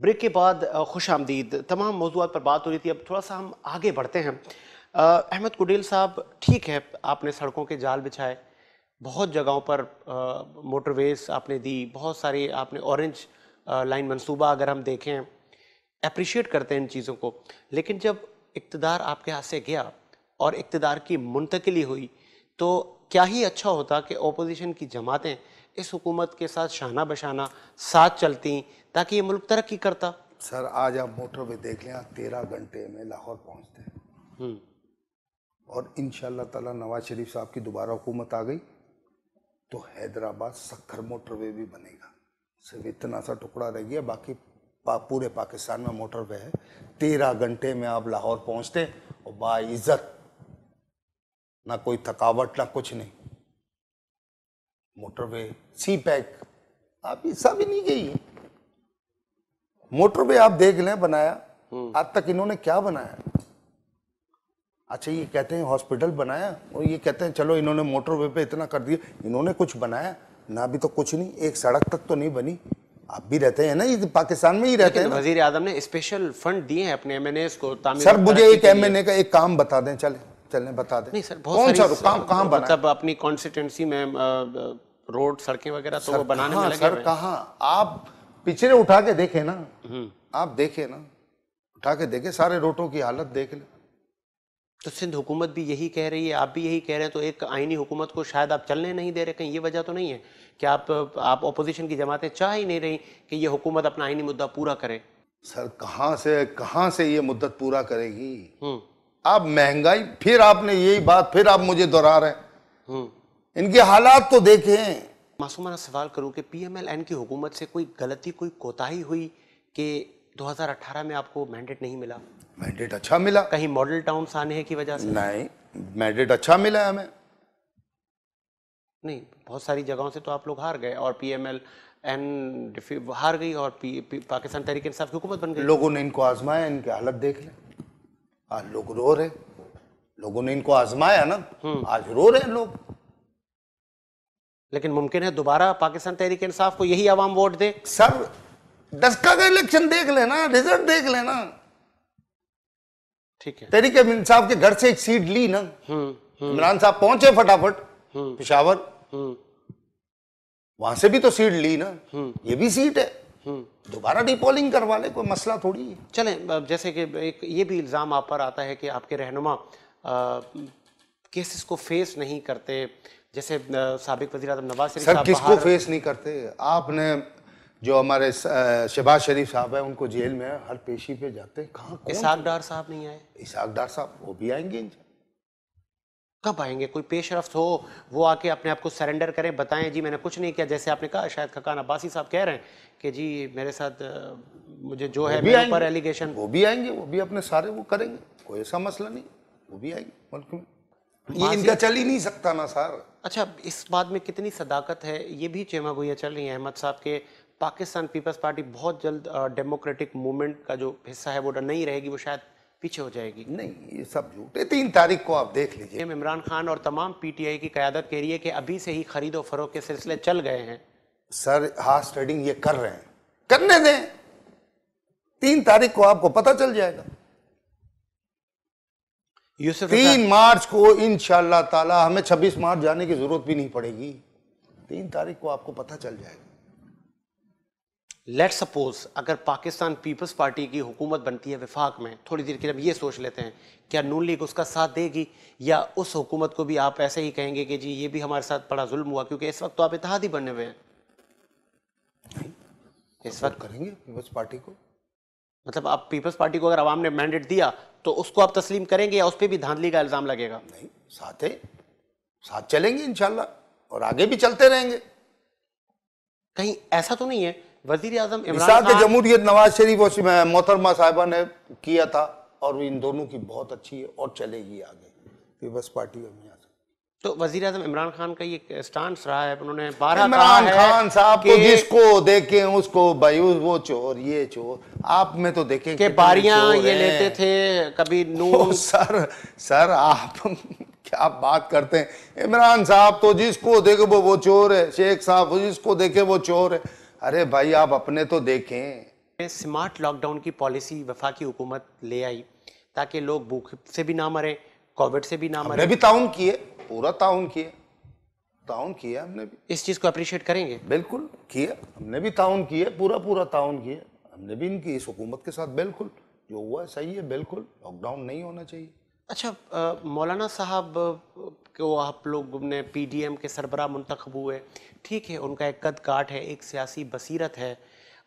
Break के बाद खुश आमदीद। तमाम मौजूद पर बात हो रही थी। अब थोड़ा सा हम आगे बढ़ते हैं। अहमद कुडेल साहब, ठीक है, आपने सड़कों के जाल बिछाए। बहुत जगहों पर मोटरवेज आपने दी। बहुत सारी आपने ऑरेंज लाइन मंसूबा अगर हम देखें अप्रिशिएट करते हैं इन चीज़ों को। लेकिन जब इकतदार आपके हाथ से गया और इकतदार की मुंतकली हुई तो क्या ही अच्छा होता कि ओपोजिशन की जमातें इस हुकूमत के साथ शाना बशाना साथ चलती ताकि ये मुल्क तरक्की करता। सर आज आप मोटर मोटरवे देख लें तेरह घंटे में लाहौर पहुँचते हैं। हम्म, और इन ताला नवाज़ शरीफ साहब की दोबारा हुकूमत आ गई तो हैदराबाद सखर मोटरवे भी बनेगा। सिर्फ़ इतना सा टुकड़ा रह गया बाकी पा, पूरे पाकिस्तान में मोटरवे है। तेरह घंटे में आप लाहौर पहुँचते और बाइज्जत ना कोई थकावट ना कुछ नहीं। मोटरवे सी पैक आप हिस्सा भी नहीं गई है। मोटरवे आप देख लें बनाया आज तक इन्होंने क्या बनाया? अच्छा ये कहते हैं हॉस्पिटल बनाया और ये कहते हैं चलो इन्होंने मोटरवे पे इतना कर दिया। इन्होंने कुछ बनाया ना भी तो कुछ नहीं एक सड़क तक तो नहीं बनी। आप भी रहते हैं ना ये पाकिस्तान में ही रहते हैं वज़ीर आज़म ने स्पेशल फंड दिए हैं अपने एम को सर मुझे एक के। एम का एक काम बता दें चले। चलें बता दें। नहीं सर कौन बहुत सा सारी काम कहाँ बना मतलब अपनी कॉन्स्टिट्यूंसी में रोड सड़कें वगैरह तो वो बनाने में लगे सर कहाँ? आप पिछले उठा के देखे ना। हम्म। आप देखे ना। उठा के देखे सारे रोडों की हालत देख ले। तो सिंध हुकूमत भी यही कह रही है आप भी यही कह रहे हैं तो एक आईनी हुकूमत को शायद आप चलने नहीं दे रहे कहीं ये वजह तो नहीं है कि आप आप ओपोजिशन की जमातें चाह ही नहीं रही कि ये हुकूमत अपना आईनी मुद्दा पूरा करे। सर कहाँ से कहाँ से ये मुद्दत पूरा करेगी? हम्म। आप महँगाई फिर आपने यही बात फिर आप मुझे दोहरा रहे हैं। हम्म। इनके हालात तो देखें। मासूमाना सवाल करूँ कि पीएमएल की हुकूमत से कोई गलती कोई कोताही हुई कि 2018 में आपको मैंडेट नहीं मिला? मैंडेट अच्छा मिला। कहीं मॉडल टाउन आने की वजह से? नहीं मैंडेट अच्छा मिला है हमें। नहीं बहुत सारी जगहों से तो आप लोग हार गए और पीएमएल एन हार गई और पाकिस्तान तहरीक इंसाफ की हुकूमत बन गई। लोगों ने इनको आजमाया इनकी हालत देख ले। आज लोग रो रहे लोगों ने इनको आजमाया ना। आज रो रहे हैं लोग। लेकिन मुमकिन है दोबारा पाकिस्तान तहरीक इंसाफ को यही आवाम वोट दे। सर दसका का इलेक्शन देख लेना रिज़ल्ट देख लेना ठीक है। तहरीक इंसाफ के घर से एक सीट ली ना। हम्म इमरान साहब पहुँचे फटाफट पिशावर। हम्म। वहाँ से भी तो सीट ली ना। हम्म। ये भी सीट है। हम्म दोबारा डिपोलिंग करवा ले कोई मसला थोड़ी है। चलें जैसे कि एक ये भी इल्ज़ाम आप पर आता है कि आपके रहनुमा केसेस को फेस नहीं करते। जैसे सबक वजी अजम नवाज़ शरीफ सर किसको फेस नहीं करते? आपने जो हमारे शहबाज शरीफ साहब है उनको जेल में हर पेशी पे जाते हैं। कहाँ इसाक डार साहब नहीं आए। इसाक डार साहब वो भी आएँगे। कब आएँगे? कोई पेशरफ्त हो वो आके अपने आप को सरेंडर करें बताएँ जी मैंने कुछ नहीं किया। जैसे आपने कहा शायद खकान अब्बासी साहब कह रहे हैं कि जी मेरे साथ मुझे जो है भी मेरे ऊपर आएँगे। एलिगेशन वो भी आएँगे वो भी अपने सारे वो करेंगे। कोई ऐसा मसला नहीं वो भी आएँगे। मुल्क में ये इनका चल ही नहीं सकता ना सर। अच्छा इस बात में कितनी सदाकत है? ये भी चेमा गोइयाँ चल रही है अहमद साहब के। पाकिस्तान पीपल्स पार्टी बहुत जल्द डेमोक्रेटिक मूवमेंट का जो हिस्सा है वो नहीं रहेगी वो शायद पीछे हो जाएगी। नहीं ये सब झूठ है। तीन तारीख को आप देख लीजिए। इमरान खान और तमाम पीटीआई की क्यादत कह रही है कि अभी से ही खरीदो फरोख के सिलसिले चल गए हैं। सर हार्स ट्रेडिंग ये कर रहे हैं। करने दें। तीन तारीख को आपको पता चल जाएगा। यूसुफ तीन मार्च को इन ताला हमें 26 मार्च जाने की ज़रूरत भी नहीं पड़ेगी। तीन तारीख को आपको पता चल जाएगा। लेट सपोज़ अगर पाकिस्तान पीपल्स पार्टी की हुकूमत बनती है विफाक में थोड़ी देर के लिए हम ये सोच लेते हैं क्या नून लीग उसका साथ देगी? या उस हुकूमत को भी आप ऐसे ही कहेंगे कि जी ये भी हमारे साथ बड़ा जुल्म हुआ क्योंकि इस वक्त तो आप इतिहादी बने हुए हैं। इस वक्त करेंगे पीपल्स पार्टी को? मतलब आप पीपल्स पार्टी को अगर आवाम ने मैंडेट दिया तो उसको आप तस्लीम करेंगे या उस पर भी धांधली का इल्ज़ाम लगेगा? नहीं साथ है। साथ चलेंगे इंशाल्लाह और आगे भी चलते रहेंगे। कहीं ऐसा तो नहीं है वज़ीर आज़म इमरान खान जमहूरियत नवाज़ शरीफ और मोहतरमा साहिबा ने किया था और इन दोनों की बहुत अच्छी है और चलेगी आगे। पीपल्स पार्टी हम यहाँ तो वज़ीर आज़म इमरान खान का ये स्टांस रहा है उन्होंने बारह इमरान खान साहब को जिसको देखें उसको भाई वो चोर ये चोर आप में तो देखें के बारियाँ ये लेते थे कभी नून सर सर आप क्या बात करते हैं? इमरान साहब तो जिसको देखे वो वो चोर है शेख साहब जिसको देखे वो चोर है। अरे भाई आप अपने तो देखें। स्मार्ट लॉकडाउन की पॉलिसी वफाकी हुकूमत ले आई ताकि लोग भूख से भी ना मरें कोविड से भी ना हमने मरें। भी ताउन किए पूरा ताउन किए। ताउन किया हमने भी। इस चीज़ को अप्रिशिएट करेंगे? बिल्कुल किए। हमने भी ताउन किए पूरा पूरा ताउन किए। हमने भी इनकी इस हुकूमत के साथ बिल्कुल। जो हुआ सही है बिल्कुल। लॉकडाउन नहीं होना चाहिए। अच्छा मौलाना साहब को आप लोग ने पीडीएम के सरबरा मुंतखब हुए। ठीक है उनका एक कद काट है एक सियासी बसीरत है।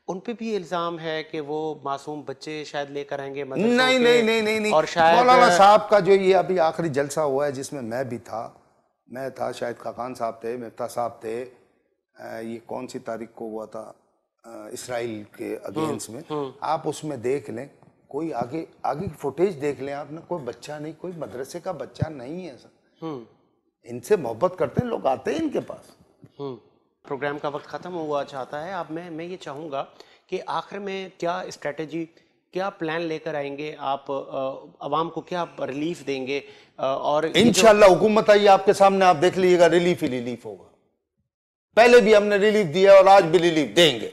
उन पे भी इल्ज़ाम है कि वो मासूम बच्चे शायद लेकर आएँगे मदरसों नहीं नहीं नहीं नहीं नहीं। और शायद मौलाना साहब का जो ये अभी आखिरी जलसा हुआ है जिसमें मैं भी था मैं था शायद खाकान साहब थे मिफ्ता साहब थे ये कौन सी तारीख को हुआ था इसराइल के अगेंस्ट में। आप उसमें देख लें कोई आगे आगे की फुटेज देख लें आप ना कोई बच्चा नहीं कोई मदरसे का बच्चा नहीं है सर इनसे मोहब्बत करते हैं लोग आते हैं इनके पास। हम्म, प्रोग्राम का वक्त ख़त्म हुआ चाहता है अब मैं मैं ये चाहूँगा कि आखिर में क्या स्ट्रेटजी क्या प्लान लेकर आएँगे आप आवाम को क्या रिलीफ देंगे अ, और इंशाल्लाह हुकूमत आई आपके सामने आप देख लीजिएगा रिलीफ ही रिलीफ होगा। पहले भी हमने रिलीफ दिया और आज भी रिलीफ देंगे।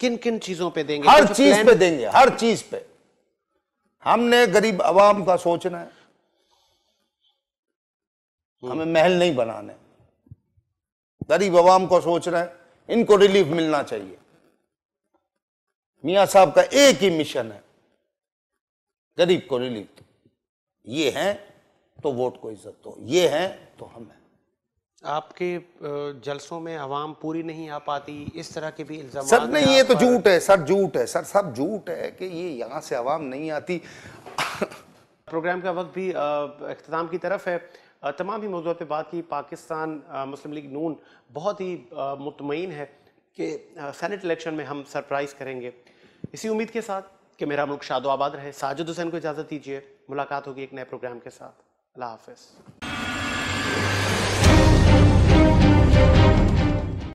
किन किन चीज़ों पे देंगे? हर चीज़ पे देंगे हर चीज़ पे। हमने गरीब आवाम का सोचना है। हमें महल नहीं बनाने गरीब आवाम को सोचना है इनको रिलीफ मिलना चाहिए। मियाँ साहब का एक ही मिशन है गरीब को रिलीफ ये है तो वोट को इज़्ज़त दो। ये है तो हम हैं। आपके जलसों में आवाम पूरी नहीं आ पाती इस तरह के भी इल्ज़ाम सर नहीं ये तो झूठ है। सर झूठ है सर सब झूठ है कि ये यहाँ से आवाम नहीं आती। प्रोग्राम का वक्त भी अख्ताम की तरफ़ है। तमाम ही मौजूद पर बात की पाकिस्तान मुस्लिम लीग नून बहुत ही मुतमईन है कि सेनेट इलेक्शन में हम सरप्राइज़ करेंगे। इसी उम्मीद के साथ कि मेरा मुल्क शादो आबाद रहे। साजिद हुसैन को इजाज़त दीजिए। मुलाकात होगी एक नए प्रोग्राम के साथ। अल्लाह हाफिज़।